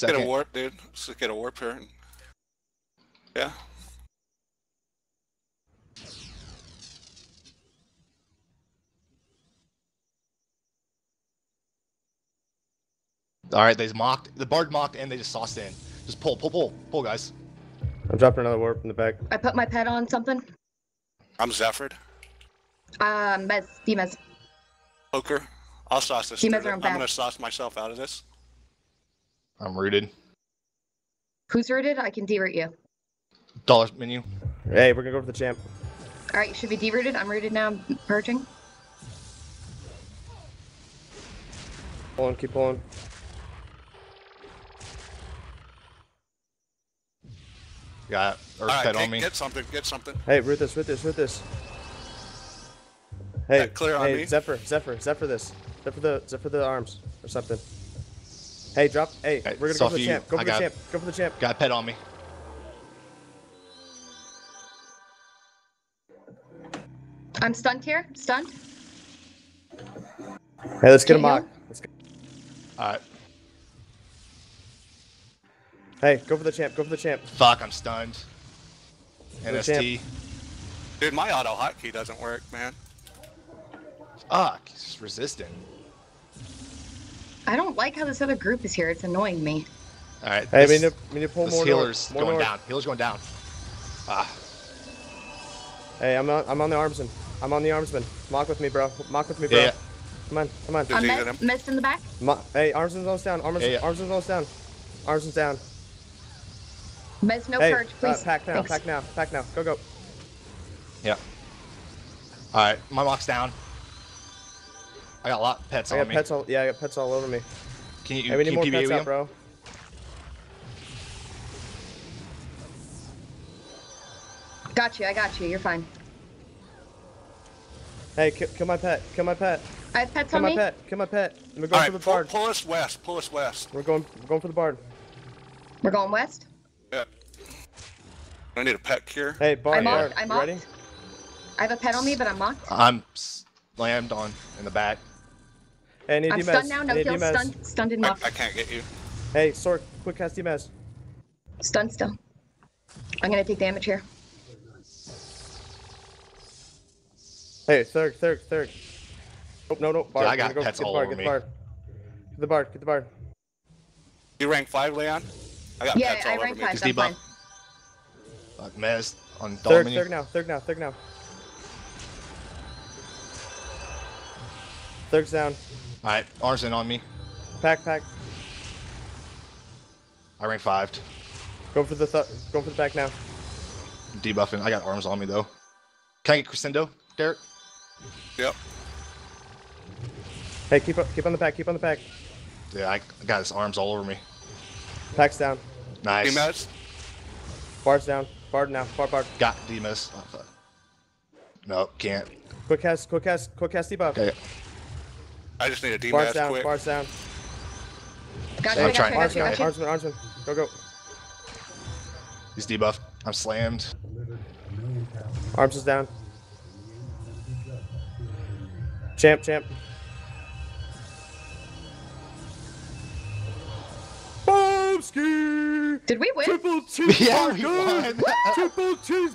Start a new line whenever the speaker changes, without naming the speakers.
Get a warp, dude. Let's get a warp here. Yeah.
All right, they mocked. The bard mocked, and they just sauced in. Just pull, pull, pull, pull, guys.
I'm dropping another warp in the back.
I put my pet on something.
I'm Zephyr.
Um, Mez, Demez.
Poker. I'll sauce this.
Team
dude.
Ezra, I'm
I'm
back.
gonna sauce myself out of this.
I'm rooted.
Who's rooted? I can deroot you.
Dollar menu.
Hey, we're gonna go for the champ.
All right, you should be derooted. I'm rooted now. I'm purging.
Pulling, keep pulling.
Got Earth
All right,
Pet on me.
get something. Get something.
Hey, root this, root this, root this. Hey,
Yeah, clear on
hey,
me.
Zephyr, Zephyr, Zephyr this. Zephyr the, Zephyr the arms or something. Hey, drop. Hey,
Okay,
we're gonna go for the
you-
champ. Go
I
for the
got-
champ. Go for the champ.
Got Pet on me.
I'm stunned here. Stunned.
Hey, let's get a
Can't
mock. Let's go.
All right.
Hey, go for the champ. Go for the champ.
Fuck, I'm stunned.
the
NST.
Dude, my auto hotkey doesn't work, man.
Fuck, he's just resistant.
I don't like how this other group is here. It's annoying me.
All right.
Hey, we
this,
need to, we need to pull
this
more
healer's.
More
going
north.
down. Healer's going down. Ah,
Hey, I'm on, I'm on the armsman. I'm on the armsman. Mock with me, bro. Mock with me, bro.
yeah, yeah.
Come on, come on.
Dude,
I'm
you
Mez,
get him?
Mez in the back.
Mo- hey, armsman's almost down. Armsman's,
Yeah, yeah.
armsman's almost down. Armsman's down.
Mez, no
hey,
purge,
uh,
please.
pack now,
Thanks.
pack now, pack now. Go, go.
yeah. All right, my mock's down. I got a lot of pets
I
on
got
me.
pets all, yeah, I got pets all over me.
Can you,
Hey, we need
can
more
you
pets out, bro.
Got you. I got you. You're fine.
Hey, kill, kill my pet. Kill my pet.
I have pets
Kill
on
my
me.
pet. Kill my pet. We're
All
going
right,
for the
pull,
bard.
pull us west. Pull us west.
We're going. We're going for the bard.
We're going west.
Yeah. I need a pet cure.
Hey, bard.
I'm
bard.
I'm
you ready?
I have a pet on me, but I'm mocked.
I'm slammed on in the back.
Hey, I need
I'm
DMS.
stunned now. No
need
kills.
DMS.
Stunned. Stunned and
I. I can't get you.
Hey, sword. Quick cast DMS.
Stunned still. I'm gonna take damage here.
Hey, third, third, third. Oh, no, no. Bard.
I
We're
got
gonna go,
pets
get
all
bard,
over
get
me.
the bard. Get the bard. Get the bard.
You rank five, Leon? I got
Yeah,
pets
I
all
rank
over me.
five.
Just
I'm
debuff.
fine.
Fuck, Mez on dollar
Third,
menu.
third now. Third now. Third now. Third's down.
All right, Arson on me.
Pack, pack.
I rank five.
Go for the th- go for the back now.
Debuffing. I got arms on me though. Can I get Crescendo, Derek?
Yep.
Hey, keep up, keep on the pack. Keep on the pack.
Yeah, I got his arms all over me.
Pack's down.
Nice.
Demez?
Bard's down. Bard now. Bard, bard.
Got Demez. Oh, fuck. Nope, can't.
Quick cast, quick cast, quick cast debuff.
Okay.
I just need a
Bard's
Demez
down.
quick.
Bard's down.
Got
I'm
you. I got
trying.
you. I got you.
Armsman. Armsman, Armsman. Go, go.
He's debuffed. I'm slammed.
Arms is down. Champ, champ. Bombski!
Did we win?
Triple cheese
Yeah, we won.
Triple cheese